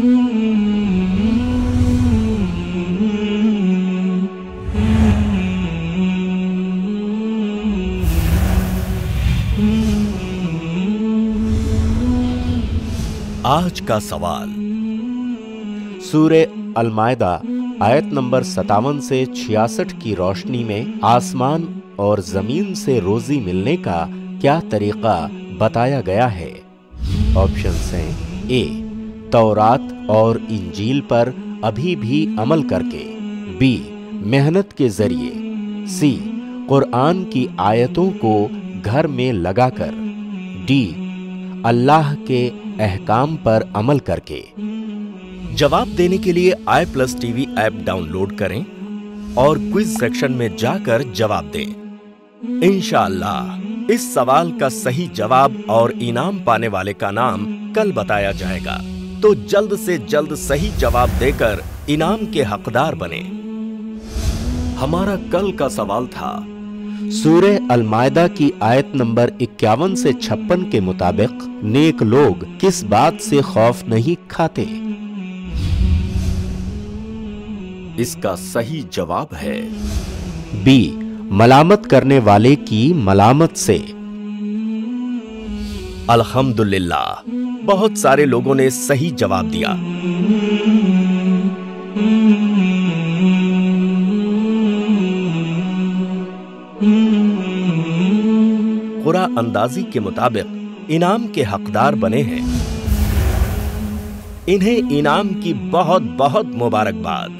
आज का सवाल। सूर्य अलमायदा, आयत नंबर सतावन से छियासठ की रोशनी में आसमान और ज़मीन से रोजी मिलने का क्या तरीका बताया गया है? ऑप्शन से ए तौरात और इंजील पर अभी भी अमल करके, बी, मेहनत के ज़रिए, सी, कुरान की आयतों को घर में लगाकर, डी, अल्लाह के अहकाम पर अमल करके। जवाब देने के लिए I plus TV app download करें और क्विज सेक्शन में जाकर जवाब दें। इंशाअल्लाह इस सवाल का सही जवाब और इनाम पाने वाले का नाम कल बताया जाएगा। तो जल्द से जल्द सही जवाब देकर इनाम के हकदार बने। हमारा कल का सवाल था सूर्य अलमायदा की आयत नंबर इक्यावन से छप्पन के मुताबिक नेक लोग किस बात से खौफ नहीं खाते? इसका सही जवाब है बी, मलामत करने वाले की मलामत से। अल्हम्दुलिल्लाह। बहुत सारे लोगों ने सही जवाब दिया। कुरा अंदाजी के मुताबिक, इनाम के हकदार बने हैं। इन्हें इनाम की बहुत बहुत मुबारकबाद।